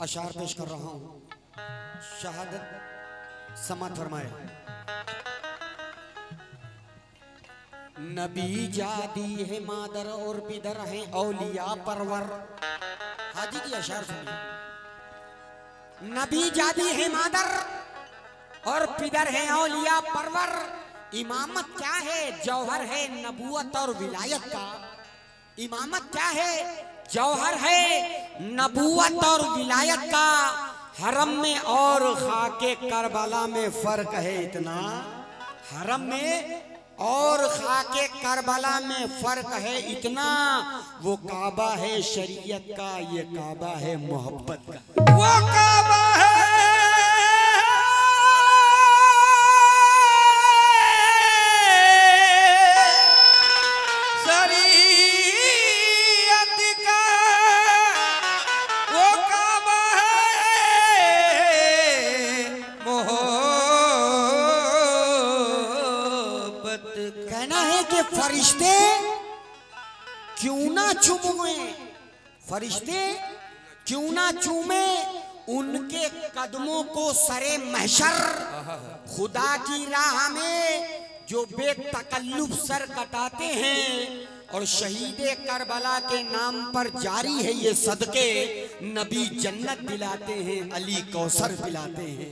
अशार पेश कर रहा हूँ। शहादत समा फरमाए। नबी जादी है मादर और पिदर है औलिया परवर। हाजी की अशार सुनिए। नबी जादी है मादर और पिदर है औलिया परवर। इमामत क्या है? जौहर है नबूवत और विलायत का। इमामत क्या है? जौहर है नबूवत और विलायत का हरम में और खाके करबला में फ़र्क है इतना। हरम में और खाके करबला में फ़र्क है इतना, वो काबा है शरीयत का, ये काबा है मोहब्बत का। वो काबा है फरिश्ते क्यों ना चूमे? फरिश्ते क्यों ना चूमे? उनके कदमों को सरे महशर। खुदा की राह में जो बेतकल्लुफ सर कटाते हैं और शहीद करबला के नाम पर जारी है ये सदके, नबी जन्नत दिलाते हैं, अली कौसर दिलाते हैं।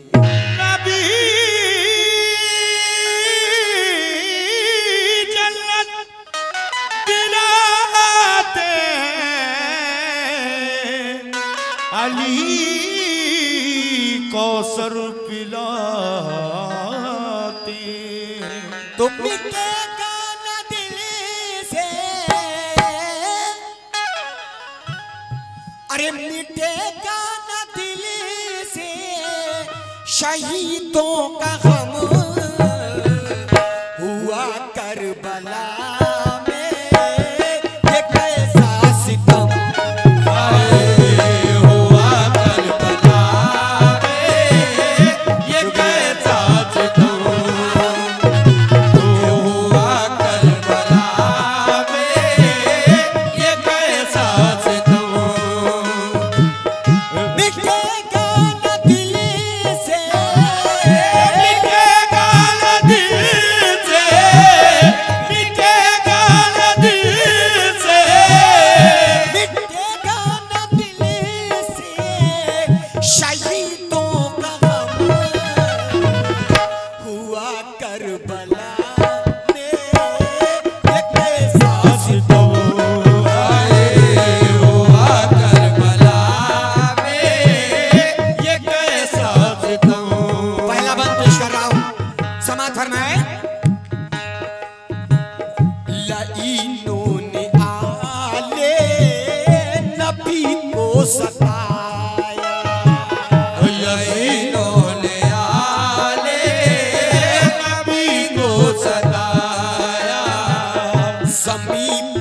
नबी अली कौसर पिलाते। तुम मिटेगा न दिल से। अरे मिटेगा न दिल से। शहीदों का गम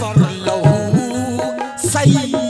Barlow Say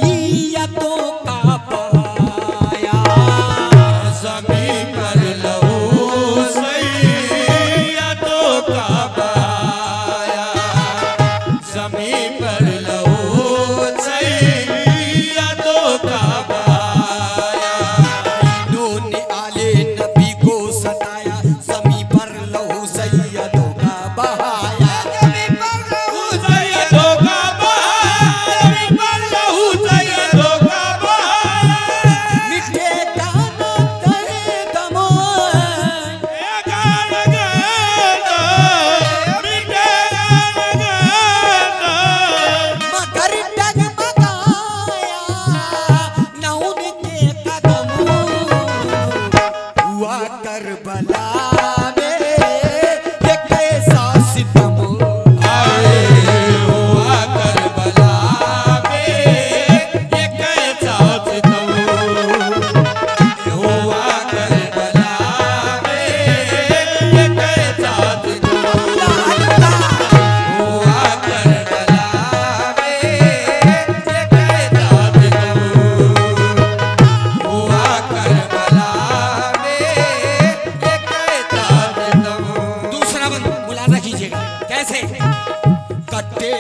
कटे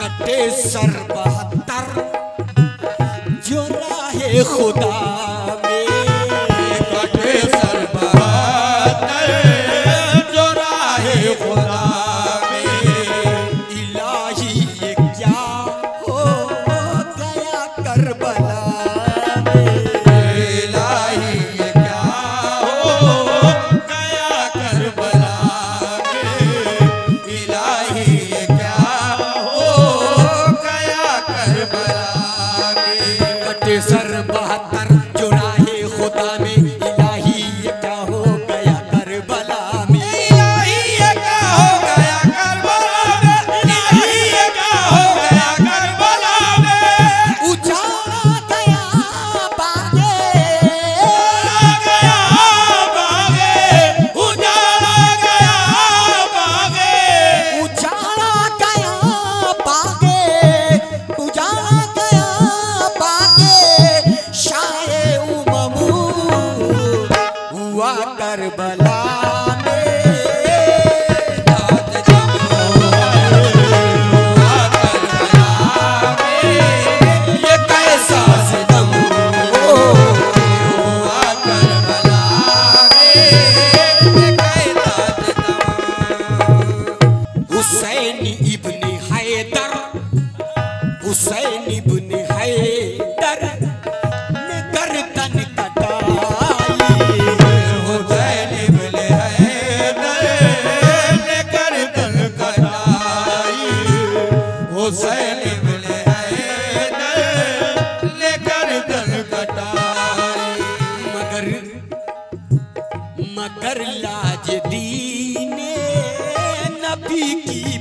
कटे सर बहत्तर जो राहे खुदा में कटे सर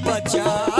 बचा।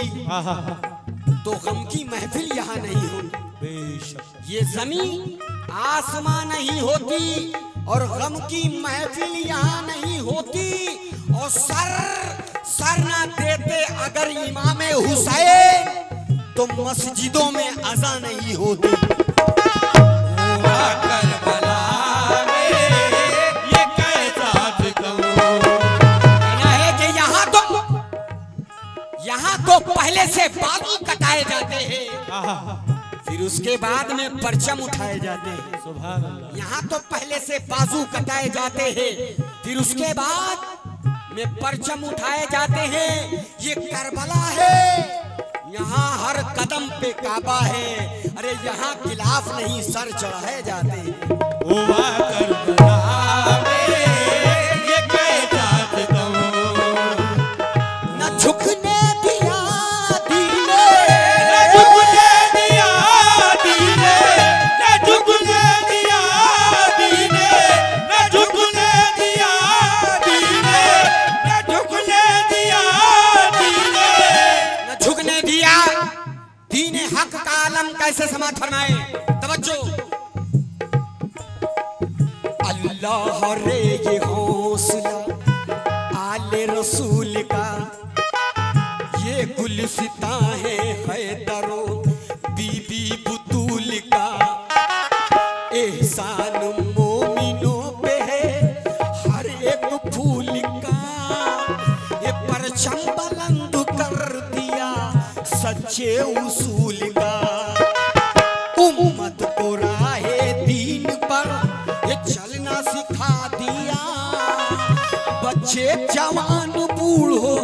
होती तो गम की महफिल यहाँ नहीं होती। ये ज़मीन आसमान नहीं होती और गम की महफिल यहाँ नहीं होती। और सर सर ना देते अगर इमाम हुसैन तो मस्जिदों में अजा नहीं होती। पहले से बाल कटाए जाते हैं। फिर उसके बाद में परचम उठाए जाते हैं। यहाँ तो पहले से बाजू कटाए जाते हैं। फिर उसके बाद में परचम उठाए जाते हैं। ये करबला है। यहाँ हर कदम पे काबा है। अरे यहाँ खिलाफ नहीं सर चढ़ाए जाते हैं। है हैदरो, बीबी बुतूल का। एहसान पे है हर एक फूल का। ये परचम बुलंद कर दिया सच्चे उसूल का। उम्मत को दीन पर ये चलना सिखा दिया। बच्चे जवान बूढ़ो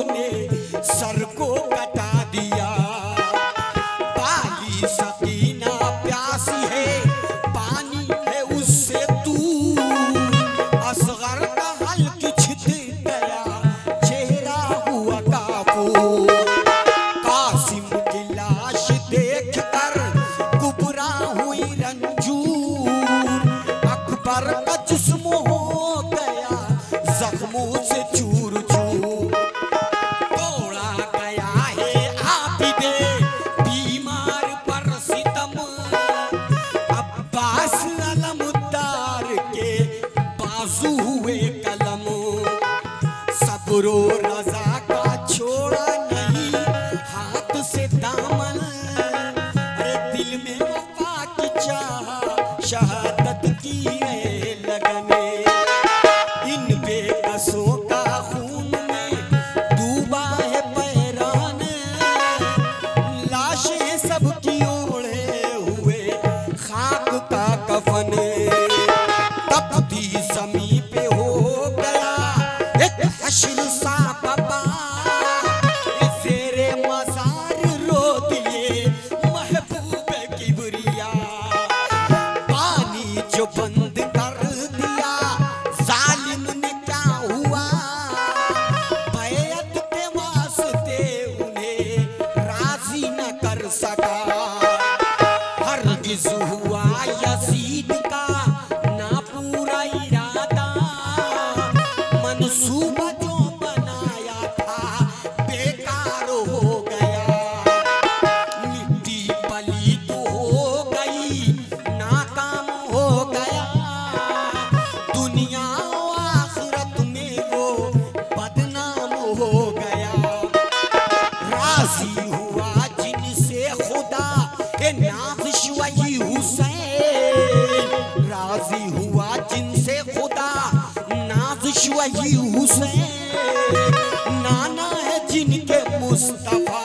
हुसैन। नाना है जिनके मुस्तफ़ा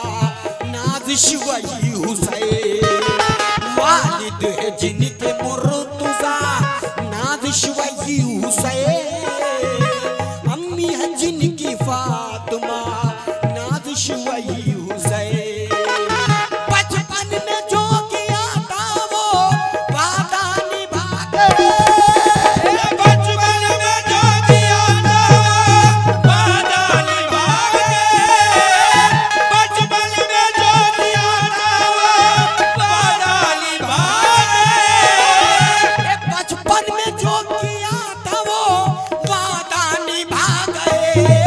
नाजिश वही हुसैन। वालिद है जिनके मुर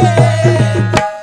Yeah.